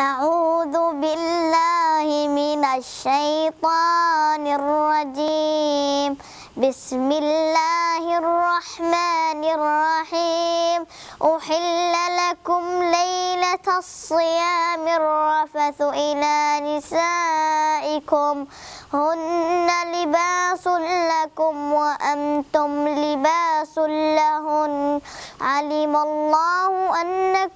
أعوذ بالله من الشيطان الرجيم. بسم الله الرحمن الرحيم. أحل لكم ليلة الصيام الرفث إلى نسائكم. هن لباس لكم وأنتم لباس لهن. علم الله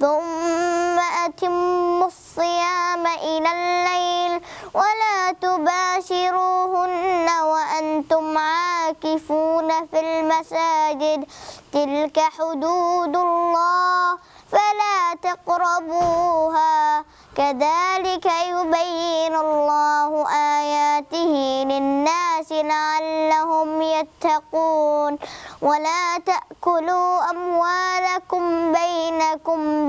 ثم أتموا الصيام إلى الليل ولا تباشروهن وأنتم عاكفون في المساجد. تلك حدود الله فلا تقربوها. كذلك يبين الله آياته للناس لعلهم يتقون. ولا تأكلوا أموالكم بينكم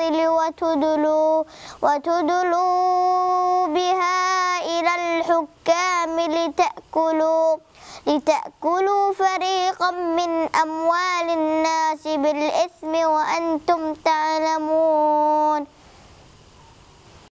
بالباطل وتدلوا وتدلوا بها إلى الحكام لتأكلوا لتأكلوا فريقا من أموال الناس بالإثم وأنتم تعلمون.